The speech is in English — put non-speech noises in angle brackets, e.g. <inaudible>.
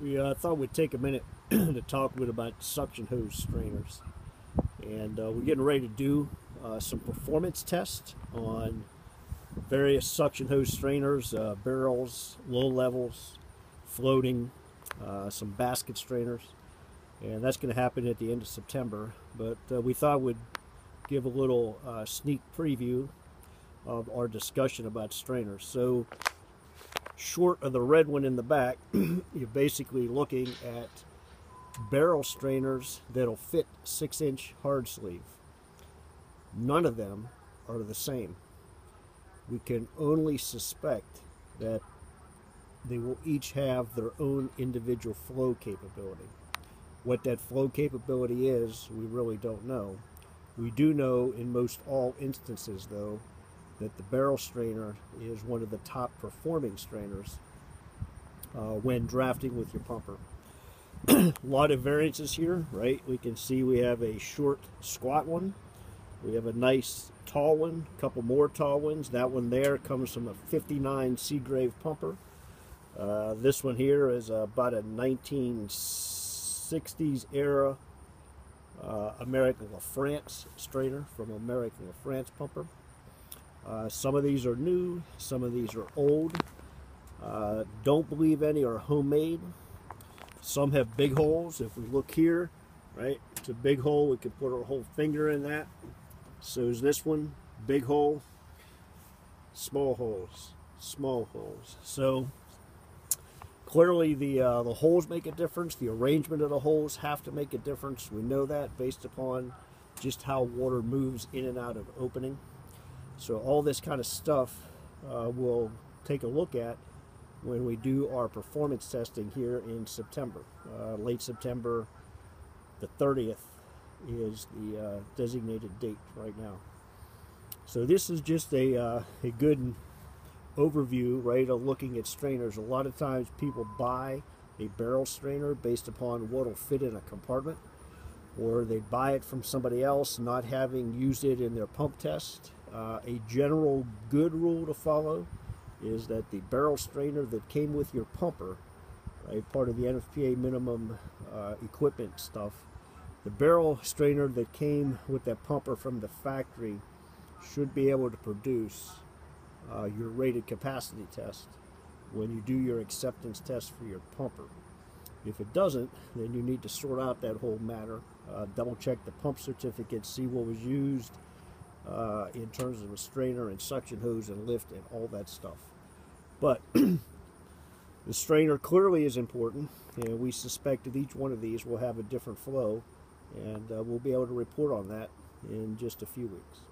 we uh, thought we'd take a minute <clears throat> to talk a bit about suction hose strainers. And uh, we're getting ready to do uh, some performance tests on various suction hose strainers, uh, barrels, low levels, floating, uh, some basket strainers. And that's going to happen at the end of September. But uh, we thought we'd give a little sneak preview of our discussion about strainers. So short of the red one in the back, <clears throat> you're basically looking at barrel strainers that'll fit six inch hard sleeve. None of them are the same. We can only suspect that they will each have their own individual flow capability. What that flow capability is, we really don't know. We do know in most all instances, though, that the barrel strainer is one of the top performing strainers uh, when drafting with your pumper. <clears throat> a lot of variances here, right? We can see we have a short squat one. We have a nice tall one, a couple more tall ones. That one there comes from a 59 Seagrave pumper. Uh, this one here is about a 1960s era uh, American LaFrance strainer from American LaFrance pumper. Uh, some of these are new, some of these are old. Uh, don't believe any are homemade. Some have big holes. If we look here, right, it's a big hole. We can put our whole finger in that. So is this one, big hole, small holes, small holes. So clearly the uh, the holes make a difference. The arrangement of the holes have to make a difference. We know that based upon just how water moves in and out of opening. So all this kind of stuff uh, we'll take a look at when we do our performance testing here in September. Uh, late September, the 30th is the uh, designated date right now. So this is just a, uh, a good overview, right, of looking at strainers. A lot of times people buy a barrel strainer based upon what will fit in a compartment or they buy it from somebody else not having used it in their pump test uh, a general good rule to follow is that the barrel strainer that came with your pumper, right, part of the NFPA minimum uh, equipment stuff, the barrel strainer that came with that pumper from the factory should be able to produce uh, your rated capacity test when you do your acceptance test for your pumper. If it doesn't, then you need to sort out that whole matter, uh, double check the pump certificate, see what was used, uh, in terms of a strainer and suction hose and lift and all that stuff. But <clears throat> the strainer clearly is important, and we suspect that each one of these will have a different flow, and uh, we'll be able to report on that in just a few weeks.